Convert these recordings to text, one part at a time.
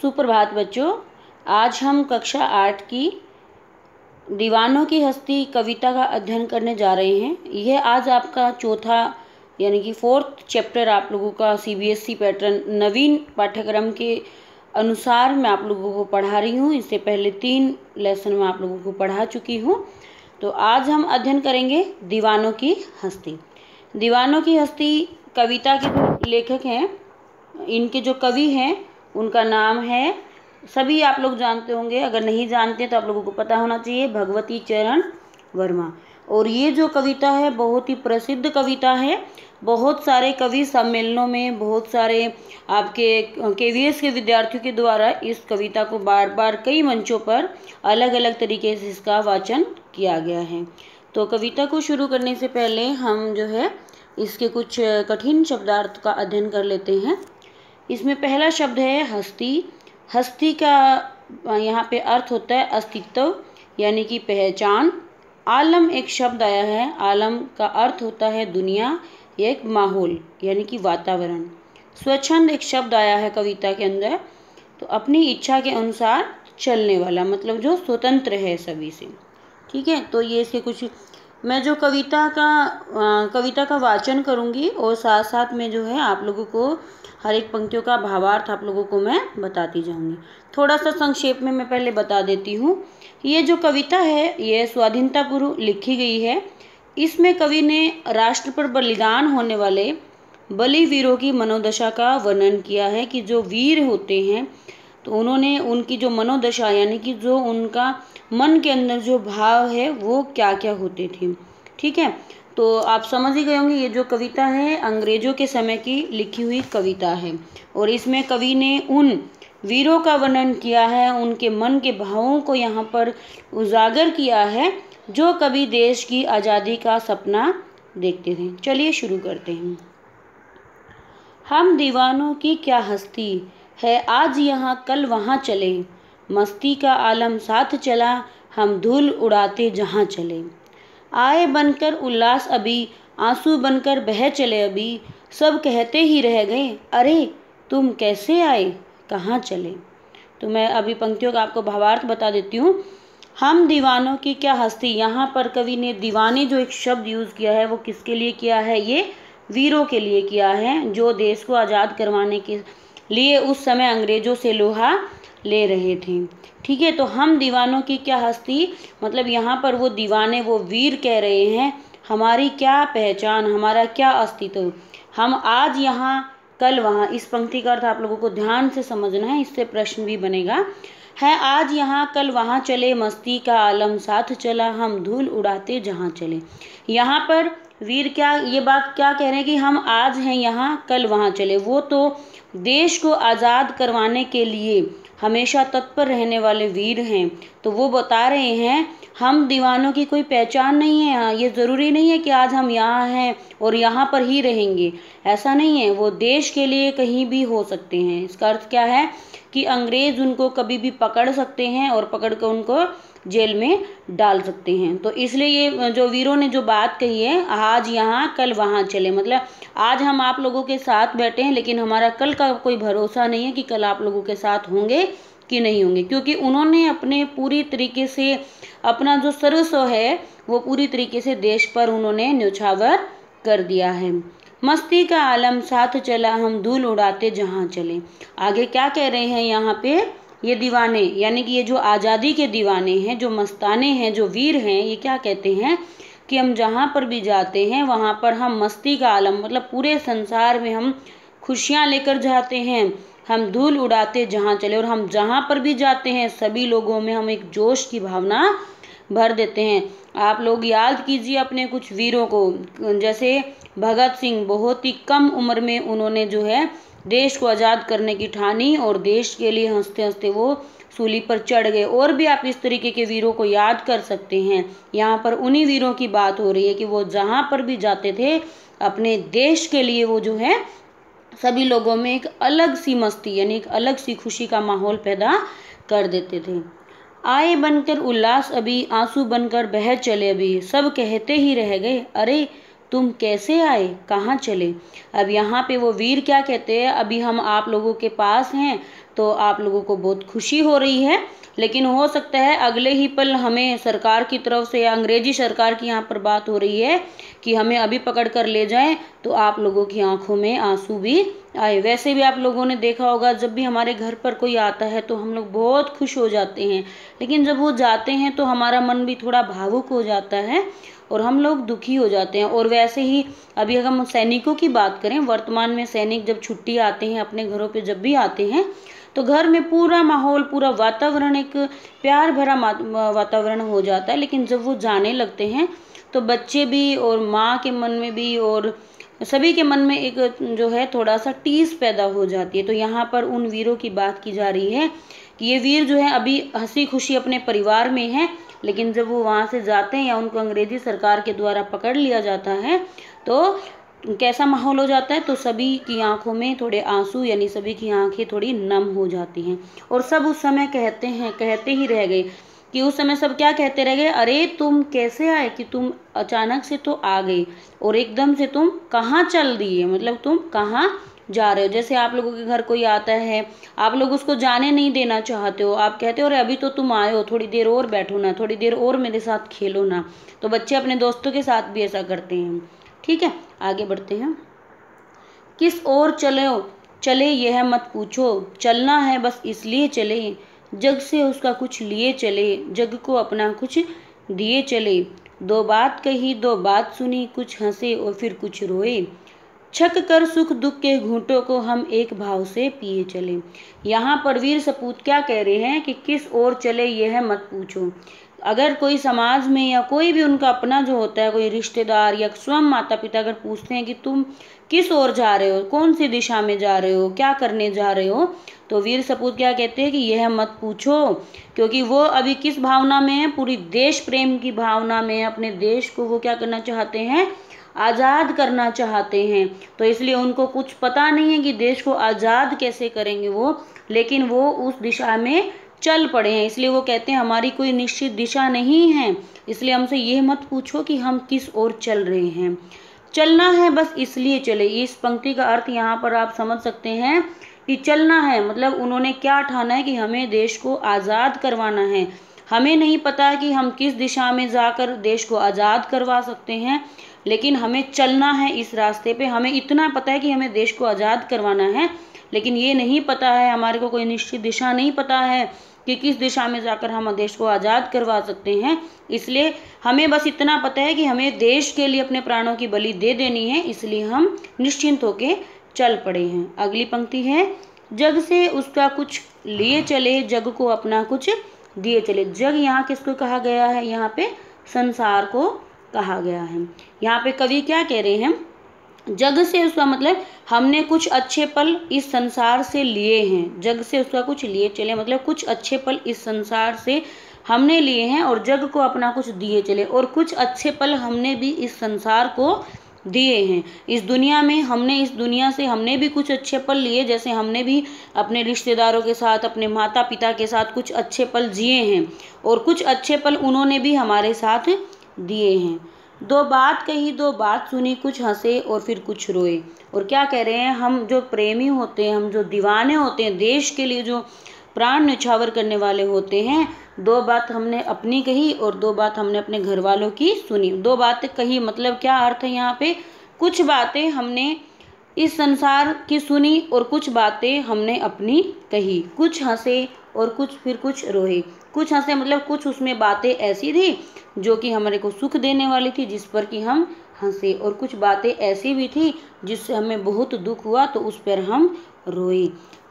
सुप्रभात बच्चों, आज हम कक्षा आठ की दीवानों की हस्ती कविता का अध्ययन करने जा रहे हैं। यह आज आपका चौथा, यानी कि फोर्थ चैप्टर आप लोगों का सीबीएसई पैटर्न नवीन पाठ्यक्रम के अनुसार मैं आप लोगों को पढ़ा रही हूँ। इससे पहले तीन लेसन में आप लोगों को पढ़ा चुकी हूँ। तो आज हम अध्ययन करेंगे दीवानों की हस्ती। दीवानों की हस्ती कविता के लेखक हैं, इनके जो कवि हैं उनका नाम है। सभी आप लोग जानते होंगे, अगर नहीं जानते तो आप लोगों को पता होना चाहिए, भगवती चरण वर्मा। और ये जो कविता है, बहुत ही प्रसिद्ध कविता है। बहुत सारे कवि सम्मेलनों में, बहुत सारे आपके के वी के विद्यार्थियों के द्वारा इस कविता को बार बार कई मंचों पर अलग अलग तरीके से इसका वाचन किया गया है। तो कविता को शुरू करने से पहले हम जो है, इसके कुछ कठिन शब्दार्थ का अध्ययन कर लेते हैं। इसमें पहला शब्द है हस्ती। हस्ती का यहाँ पे अर्थ होता है अस्तित्व यानी कि पहचान। आलम एक शब्द आया है। आलम का अर्थ होता है दुनिया एक माहौल यानी कि वातावरण। स्वच्छंद एक शब्द आया है कविता के अंदर तो अपनी इच्छा के अनुसार चलने वाला मतलब जो स्वतंत्र है सभी से। ठीक है? तो ये इसके कुछ मैं जो कविता का आ, कविता का वाचन करूँगी और साथ साथ में जो है आप लोगों को हर एक पंक्तियों का भावार्थ आप लोगों को मैं बताती जाऊँगी। थोड़ा सा संक्षेप में मैं पहले बता देती हूँ। ये जो कविता है, ये स्वाधीनता पूर्व लिखी गई है। इसमें कवि ने राष्ट्र पर बलिदान होने वाले बलि वीरों की मनोदशा का वर्णन किया है कि जो वीर होते हैं तो उन्होंने उनकी जो मनोदशा, यानी कि जो उनका मन के अंदर जो भाव है, वो क्या क्या होते थे। ठीक है? तो आप समझ ही गए होंगे, ये जो कविता है, अंग्रेज़ों के समय की लिखी हुई कविता है। और इसमें कवि ने उन वीरों का वर्णन किया है, उनके मन के भावों को यहाँ पर उजागर किया है, जो कभी देश की आज़ादी का सपना देखते थे। चलिए शुरू करते हैं। हम दीवानों की क्या हस्ती है, आज यहाँ कल वहाँ चले। मस्ती का आलम साथ चला, हम धूल उड़ाते जहाँ चले। आए बनकर उल्लास अभी, आँसू बनकर बह चले अभी, सब कहते ही रह गए, अरे, तुम कैसे आए? कहाँ चले? तो मैं अभी पंक्तियों का आपको भावार्थ बता देती हूँ। हम दीवानों की क्या हस्ती? यहाँ पर कवि ने दीवाने जो एक शब्द यूज़ किया है, वो किसके लिए किया है? ये वीरों के लिए किया है, जो देश को आज़ाद करवाने के लिए उस समय अंग्रेज़ों से लोहा ले रहे थे। ठीक है तो हम दीवानों की क्या हस्ती? मतलब यहाँ पर वो दीवाने, वो वीर कह रहे हैं, हमारी क्या पहचान, हमारा क्या अस्तित्व? हम आज यहाँ, कल वहाँ, इस पंक्ति का अर्थ आप लोगों को ध्यान से समझना है, इससे प्रश्न भी बनेगा। है, आज यहाँ, कल वहाँ चले, मस्ती का आलम साथ चला, हम धूल उड़ाते जहाँ चले। यहाँ पर वीर क्या, ये बात क्या कह रहे हैं कि हम आज हैं यहाँ, कल वहाँ चले। वो तो देश को आज़ाद करवाने के लिए हमेशा तत्पर रहने वाले वीर हैं। तो वो बता रहे हैं, हम दीवानों की कोई पहचान नहीं है यहाँ ये ज़रूरी नहीं है कि आज हम यहाँ हैं और यहाँ पर ही रहेंगे। ऐसा नहीं है, वो देश के लिए कहीं भी हो सकते हैं। इसका अर्थ क्या है कि अंग्रेज़ उनको कभी भी पकड़ सकते हैं और पकड़ कर उनको जेल में डाल सकते हैं। तो इसलिए ये, जो वीरों ने जो बात कही है, आज यहाँ, कल वहाँ चले। मतलब आज हम आप लोगों के साथ बैठे हैं, लेकिन हमारा कल का कोई भरोसा नहीं है कि कल आप लोगों के साथ होंगे कि नहीं होंगे। क्योंकि उन्होंने अपने पूरी तरीके से, अपना जो सर्वस्व है, वो पूरी तरीके से देश पर उन्होंने न्यौछावर कर दिया है। मस्ती का आलम साथ चला, हम धूल उड़ाते जहाँ चले। आगे क्या कह रहे हैं यहाँ पे? ये दीवाने, यानी कि ये जो आज़ादी के दीवाने हैं, जो मस्ताने हैं, जो वीर हैं, ये क्या कहते हैं कि हम जहाँ पर भी जाते हैं, वहाँ पर हम मस्ती का आलम मतलब पूरे संसार में हम खुशियाँ लेकर जाते हैं, हम धूल उड़ाते जहाँ चले, और हम जहाँ पर भी जाते हैं, सभी लोगों में हम एक जोश की भावना भर देते हैं। आप लोग याद कीजिए अपने कुछ वीरों को, जैसे भगत सिंह बहुत ही कम उम्र में उन्होंने जो है देश को आज़ाद करने की ठानी और देश के लिए हँसते हँसते वो सूली पर चढ़ गए। और भी आप इस तरीके के वीरों को याद कर सकते हैं। यहाँ पर उन्हीं वीरों की बात हो रही है कि वो जहाँ पर भी जाते थे, अपने देश के लिए वो जो है सभी लोगों में एक अलग सी मस्ती यानी एक अलग सी खुशी का माहौल पैदा कर देते थे। आए बनकर उल्लास अभी आँसू बनकर बह चले अभी। सब कहते ही रह गए, अरे तुम कैसे आए? कहाँ चले? अब यहाँ पे वो वीर क्या कहते हैं? अभी हम आप लोगों के पास हैं तो आप लोगों को बहुत खुशी हो रही है। लेकिन हो सकता है अगले ही पल हमें सरकार की तरफ़ से या अंग्रेज़ी सरकार की यहाँ पर बात हो रही है कि हमें अभी पकड़ कर ले जाएँ तो आप लोगों की आँखों में आँसू भी आए। वैसे भी आप लोगों ने देखा होगा, जब भी हमारे घर पर कोई आता है तो हम लोग बहुत खुश हो जाते हैं। लेकिन जब वो जाते हैं तो हमारा मन भी थोड़ा भावुक हो जाता है और हम लोग दुखी हो जाते हैं। और वैसे ही, अभी अगर हम सैनिकों की बात करें, वर्तमान में सैनिक जब छुट्टी आते हैं, अपने घरों पे जब भी आते हैं तो घर में पूरा माहौल, पूरा वातावरण एक प्यार भरा वातावरण हो जाता है। लेकिन जब वो जाने लगते हैं तो बच्चे भी और माँ के मन में भी और सभी के मन में एक जो है, थोड़ा सा टीस पैदा हो जाती है। तो यहाँ पर उन वीरों की बात की जा रही है कि ये वीर जो है अभी हँसी खुशी अपने परिवार में है, लेकिन जब वो वहाँ से जाते हैं या उनको अंग्रेज़ी सरकार के द्वारा पकड़ लिया जाता है तो कैसा माहौल हो जाता है? तो सभी की आँखों में थोड़े आँसू, यानी सभी की आँखें थोड़ी नम हो जाती हैं। और सब उस समय कहते हैं, कहते ही रह गए कि उस समय सब क्या कहते रह गए? अरे, तुम कैसे आए कि तुम अचानक से तो आ गए? और एकदम से तुम कहाँ चल दिए? मतलब तुम कहाँ जा रहे हो। जैसे आप लोगों के घर कोई आता है, आप लोग उसको जाने नहीं देना चाहते हो। आप कहते हो, अरे, अभी तो तुम आए हो, थोड़ी देर और बैठो ना, थोड़ी देर और मेरे साथ खेलो ना। तो बच्चे अपने दोस्तों के साथ भी ऐसा करते हैं। ठीक है, आगे बढ़ते हैं। किस ओर चले हो? चले यह मत पूछो। चलना है बस इसलिए चले। जग से उसका कुछ लिए चले। जग को अपना कुछ दिए चले। दो बात कही, दो बात सुनी, कुछ हंसे और फिर कुछ रोए। छक कर सुख दुख के घूंटों को हम एक भाव से पिए चले। यहाँ पर वीर सपूत क्या कह रहे हैं कि किस ओर चले यह मत पूछो। अगर कोई समाज में या कोई भी उनका अपना जो होता है, कोई रिश्तेदार या स्वयं माता पिता अगर पूछते हैं कि तुम किस ओर जा रहे हो, कौन सी दिशा में जा रहे हो, क्या करने जा रहे हो तो वीर सपूत क्या कहते हैं कि यह मत पूछो, क्योंकि वो अभी किस भावना में है? पूरी देश प्रेम की भावना में अपने देश को वो क्या करना चाहते हैं? आज़ाद करना चाहते हैं। तो इसलिए उनको कुछ पता नहीं है कि देश को आज़ाद कैसे करेंगे वो, लेकिन वो उस दिशा में चल पड़े हैं। इसलिए वो कहते हैं, हमारी कोई निश्चित दिशा नहीं है। इसलिए हमसे ये मत पूछो कि हम किस ओर चल रहे हैं। चलना है, बस इसलिए चले। इस पंक्ति का अर्थ यहाँ पर आप समझ सकते हैं कि चलना है। मतलब उन्होंने क्या ठाना है कि हमें देश को आज़ाद करवाना है। हमें नहीं पता कि हम किस दिशा में जाकर देश को आज़ाद करवा सकते हैं। लेकिन हमें चलना है इस रास्ते पे। हमें इतना पता है कि हमें देश को आज़ाद करवाना है, लेकिन ये नहीं पता है, हमारे को कोई निश्चित दिशा नहीं पता है कि किस दिशा में जाकर हम देश को आज़ाद करवा सकते हैं। इसलिए हमें बस इतना पता है कि हमें देश के लिए अपने प्राणों की बलि दे देनी है, इसलिए हम निश्चिंत होकर चल पड़े हैं। अगली पंक्ति है, जग से उसका कुछ लिए चले, जग को अपना कुछ दिए चले। जग यहाँ किसको कहा गया है? यहाँ पे संसार को कहा गया है। यहाँ पे कवि क्या कह रहे हैं? जग से उसका मतलब हमने कुछ अच्छे पल इस संसार से लिए हैं। जग से उसका कुछ लिए चले मतलब कुछ अच्छे पल इस संसार से हमने लिए हैं और जग को अपना कुछ दिए चले और कुछ अच्छे पल हमने भी इस संसार को दिए हैं। इस दुनिया में हमने, इस दुनिया से हमने भी कुछ अच्छे पल लिए, जैसे हमने भी अपने रिश्तेदारों के साथ, अपने माता पिता के साथ कुछ अच्छे पल जिए हैं और कुछ अच्छे पल उन्होंने भी हमारे साथ दिए हैं। दो बात कही, दो बात सुनी, कुछ हंसे और फिर कुछ रोए। और क्या कह रहे हैं, हम जो प्रेमी होते हैं, हम जो दीवाने होते हैं, देश के लिए जो प्राण निछावर करने वाले होते हैं, दो बात हमने अपनी कही और दो बात हमने अपने घर वालों की सुनी। दो बातें कही मतलब क्या अर्थ है यहाँ पे? कुछ बातें हमने इस संसार की सुनी और कुछ बातें हमने अपनी कही। कुछ हंसे और कुछ फिर कुछ रोए कुछ हंसे मतलब कुछ उसमें बातें ऐसी थी जो कि हमारे को सुख देने वाली थी, जिस पर कि हम हंसे। और कुछ बातें ऐसी भी थी जिससे हमें बहुत दुख हुआ तो उस पर हम रोए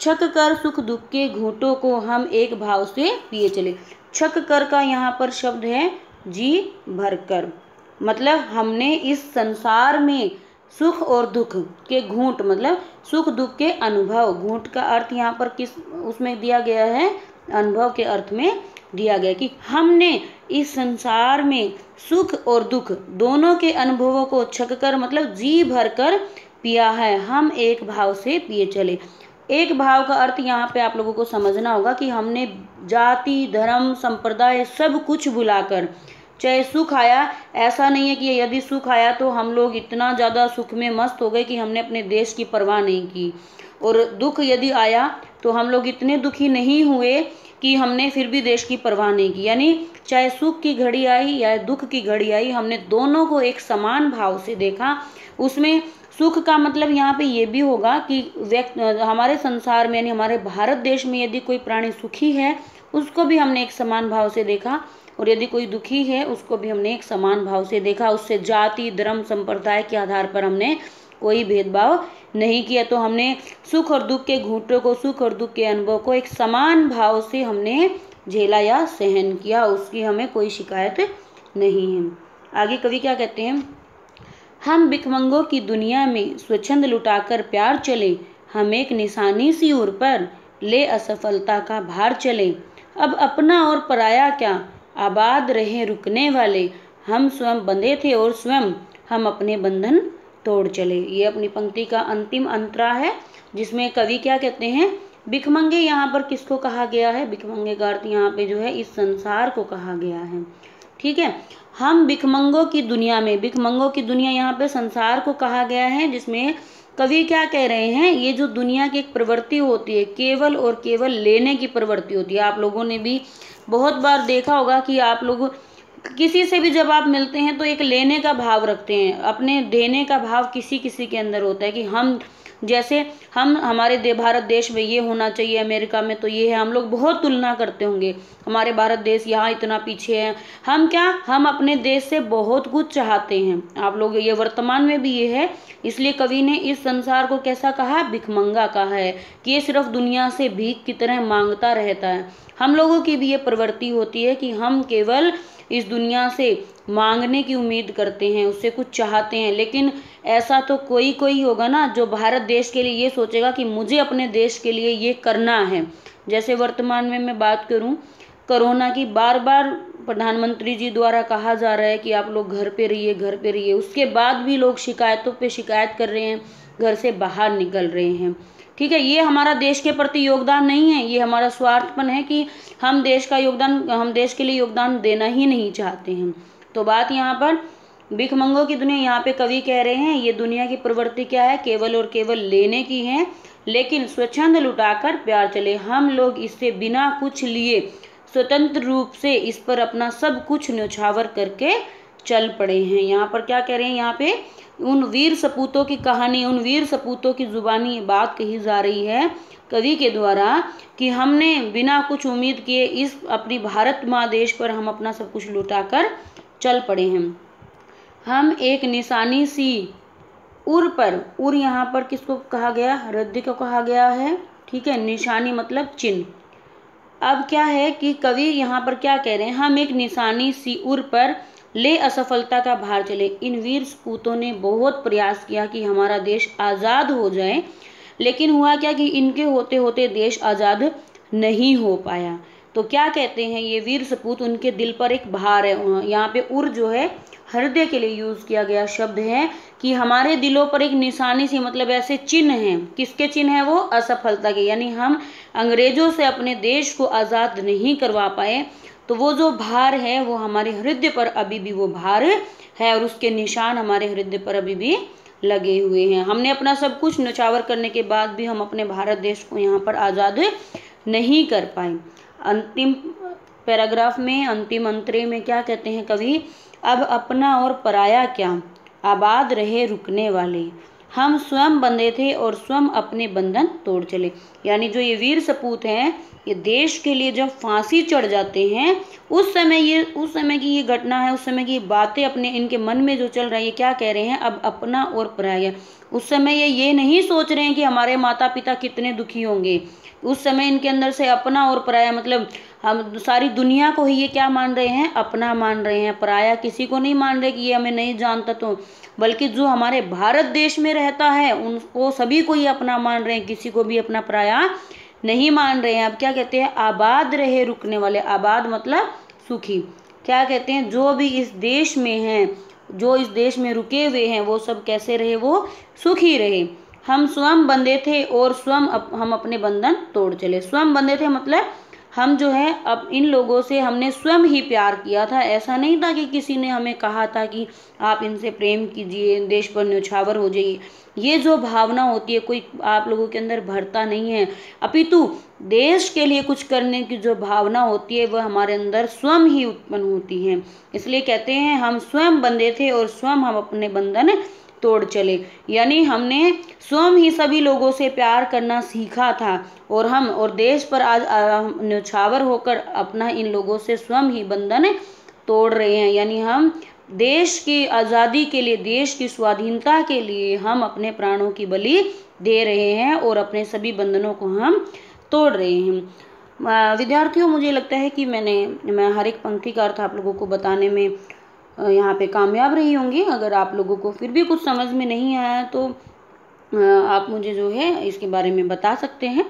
छक कर सुख दुख के घूटों को हम एक भाव से पिए चले। छक कर का यहाँ पर शब्द है, जी भर कर मतलब हमने इस संसार में सुख और दुख के घूंट मतलब सुख दुख के अनुभव। घूंट का अर्थ यहाँ पर किस, उसमें दिया गया है? अनुभव के अर्थ में दिया गया कि हमने इस संसार में सुख और दुख दोनों के अनुभवों को छक कर मतलब जी भर कर पिया है। हम एक भाव से पिए चले। एक भाव का अर्थ यहाँ पे आप लोगों को समझना होगा कि हमने जाति, धर्म, संप्रदाय सब कुछ भुलाकर चाहे सुख आया, ऐसा नहीं है कि यदि सुख आया तो हम लोग इतना ज़्यादा सुख में मस्त हो गए कि हमने अपने देश की परवाह नहीं की। और दुख यदि आया तो हम लोग इतने दुखी नहीं हुए कि हमने फिर भी देश की परवाह नहीं की। यानी चाहे सुख की घड़ी आई या दुख की घड़ी आई, हमने दोनों को एक समान भाव से देखा। उसमें सुख का मतलब यहाँ पे ये भी होगा कि व्यक्ति, हमारे संसार में यानी हमारे भारत देश में यदि कोई प्राणी सुखी है, उसको भी हमने एक समान भाव से देखा। और यदि कोई दुखी है, उसको भी हमने एक समान भाव से देखा। उससे जाति, धर्म, संप्रदाय के आधार पर हमने कोई भेदभाव नहीं किया। तो हमने सुख और दुख के घूटों को, सुख और दुख के अनुभव को एक समान भाव से हमने झेला या सहन किया। उसकी हमें कोई शिकायत नहीं है। आगे कवि क्या कहते हैं? हम बिकमंगों की दुनिया में स्वच्छंद लुटाकर प्यार चले, हम एक निशानी सी उर पर ले असफलता का भार चले। अब अपना और पराया क्या? आबाद रहे रुकने वाले। हम स्वयं बंधे थे और स्वयं हम अपने बंधन तोड़ चले। ये अपनी पंक्ति का अंतिम अंतरा है, जिसमें कवि क्या कहते हैं? भिखमंगे यहाँ पर किसको कहा गया है? भिखमंगे का अर्थ यहाँ पे जो है, इस संसार को कहा गया है। ठीक है? हम भिखमंगों की दुनिया में, भिखमंगों की दुनिया यहाँ पे संसार को कहा गया है, जिसमें कवि क्या कह रहे हैं? ये जो दुनिया की एक प्रवृत्ति होती है, केवल और केवल लेने की प्रवृत्ति होती है। आप लोगों ने भी बहुत बार देखा होगा कि आप लोग किसी से भी जब आप मिलते हैं तो एक लेने का भाव रखते हैं। अपने देने का भाव किसी किसी के अंदर होता है कि हम जैसे हम, हमारे दे, भारत देश में ये होना चाहिए, अमेरिका में तो ये है, हम लोग बहुत तुलना करते होंगे। हमारे भारत देश यहाँ इतना पीछे है। हम क्या, हम अपने देश से बहुत कुछ चाहते हैं। आप लोग, ये वर्तमान में भी ये है। इसलिए कवि ने इस संसार को कैसा कहा? भिखमंगा कहा है कि ये सिर्फ़ दुनिया से भीख की तरह माँगता रहता है। हम लोगों की भी ये प्रवृत्ति होती है कि हम केवल इस दुनिया से मांगने की उम्मीद करते हैं उससे कुछ चाहते हैं। लेकिन ऐसा तो कोई कोई होगा ना जो भारत देश के लिए ये सोचेगा कि मुझे अपने देश के लिए ये करना है। जैसे वर्तमान में मैं बात करूँ, कोरोना की बार बार प्रधानमंत्री जी द्वारा कहा जा रहा है कि आप लोग घर पे रहिए, घर पे रहिए। उसके बाद भी लोग शिकायतों पे शिकायत कर रहे हैं, घर से बाहर निकल रहे हैं। ठीक है, ये हमारा देश के प्रति योगदान नहीं है। ये हमारा स्वार्थपन है कि हम देश का योगदान, हम देश के लिए योगदान देना ही नहीं चाहते हैं। तो बात यहाँ पर भिखमंगों की दुनिया यहाँ पे कवि कह रहे हैं, ये दुनिया की प्रवृत्ति क्या है? केवल और केवल लेने की है, लेकिन स्वच्छंद लुटाकर प्यार चले। हम लोग इससे बिना कुछ लिए स्वतंत्र रूप से इस पर अपना सब कुछ न्यौछावर करके चल पड़े हैं। यहाँ पर क्या कह रहे हैं? यहाँ पे उन वीर सपूतों की कहानी, उन वीर सपूतों की जुबानी बात कही जा रही है कवि के द्वारा कि हमने बिना कुछ उम्मीद किए इस अपनी भारत महादेश पर हम अपना सब कुछ लुटाकर चल पड़े हैं। हम एक निशानी सी उर पर, उर यहाँ पर किसको कहा गया? हृदय को कहा गया है। ठीक है, निशानी मतलब चिन्ह। अब क्या है कि कवि यहाँ पर क्या कह रहे हैं? हम एक निशानी सी उर पर ले असफलता का भार चले। इन वीर सपूतों ने बहुत प्रयास किया कि हमारा देश आज़ाद हो जाए, लेकिन हुआ क्या कि इनके होते होते देश आज़ाद नहीं हो पाया। तो क्या कहते हैं, ये वीर सपूत उनके दिल पर एक भार है। यहाँ पे उर जो है, हृदय के लिए यूज़ किया गया शब्द है कि हमारे दिलों पर एक निशानी सी मतलब ऐसे चिन्ह हैं। किसके चिन्ह हैं वो? असफलता के। यानी हम अंग्रेज़ों से अपने देश को आज़ाद नहीं करवा पाए तो वो जो भार है, वो हमारे हृदय पर अभी भी वो भार है और उसके निशान हमारे हृदय पर अभी भी लगे हुए हैं। हमने अपना सब कुछ नचावर करने के बाद भी हम अपने भारत देश को यहाँ पर आज़ाद नहीं कर पाए। अंतिम पैराग्राफ में, अंतिम अंतरे में क्या कहते हैं कवि? अब अपना और पराया क्या? आबाद रहे रुकने वाले। हम स्वयं बंधे थे और स्वयं अपने बंधन तोड़ चले। यानी जो ये वीर सपूत हैं, ये देश के लिए जब फांसी चढ़ जाते हैं, उस समय ये, उस समय की ये घटना है, उस समय की बातें अपने, इनके मन में जो चल रहा है, ये क्या कह रहे हैं? अब अपना और पराया। उस समय ये ये नहीं सोच रहे हैं कि हमारे माता पिता कितने दुखी होंगे। उस समय इनके अंदर से अपना और पराया मतलब हम सारी दुनिया को ही ये क्या मान रहे हैं? अपना मान रहे हैं। पराया किसी को नहीं मान रहे कि ये हमें नहीं जानता तो। बल्कि जो हमारे भारत देश में रहता है, उनको सभी को ही अपना मान रहे हैं। किसी को भी अपना पराया नहीं मान रहे हैं। अब क्या कहते हैं? आबाद रहे रुकने वाले। आबाद मतलब सुखी। क्या कहते हैं? जो भी इस देश में हैं, जो इस देश में रुके हुए हैं, वो सब कैसे रहे? वो सुखी रहे। हम स्वयं बंधे थे और स्वयं अप, हम अपने बंधन तोड़ चले। स्वयं बंधे थे मतलब हम जो है अब इन लोगों से हमने स्वयं ही प्यार किया था। ऐसा नहीं था कि किसी ने हमें कहा था कि आप इनसे प्रेम कीजिए देश पर न्यौछावर हो जाइए। ये जो भावना होती है कोई आप लोगों के अंदर भरता नहीं है। अपितु देश के लिए कुछ करने की जो भावना होती है वह हमारे अंदर स्वयं ही उत्पन्न होती है। इसलिए कहते हैं हम स्वयं बंधे थे और स्वयं हम अपने बंधन तोड़ चले। यानी हमने स्वयं ही सभी लोगों से प्यार करना सीखा था और हम और देश पर आज न्यौछावर होकर अपना इन लोगों से स्वयं ही बंधन तोड़ रहे हैं। यानी हम देश की आज़ादी के लिए, देश की स्वाधीनता के लिए हम अपने प्राणों की बलि दे रहे हैं और अपने सभी बंधनों को हम तोड़ रहे हैं। विद्यार्थियों, मुझे लगता है कि मैंने, मैं हर एक पंक्ति का अर्थ आप लोगों को बताने में। यहाँ पे कामयाब रही होंगी। अगर आप लोगों को फिर भी कुछ समझ में नहीं आया तो आप मुझे जो है इसके बारे में बता सकते हैं।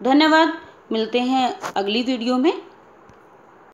धन्यवाद। मिलते हैं अगली वीडियो में।